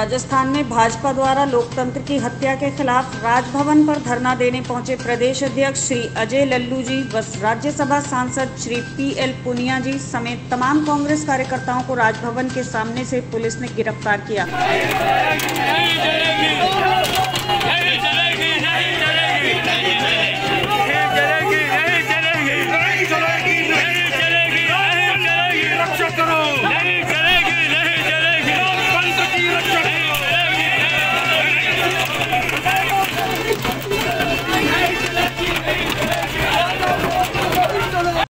राजस्थान में भाजपा द्वारा लोकतंत्र की हत्या के खिलाफ राजभवन पर धरना देने पहुँचे प्रदेश अध्यक्ष श्री अजय लल्लू जी व राज्यसभा सांसद श्री पी एल पुनिया जी समेत तमाम कांग्रेस कार्यकर्ताओं को राजभवन के सामने से पुलिस ने गिरफ़्तार किया।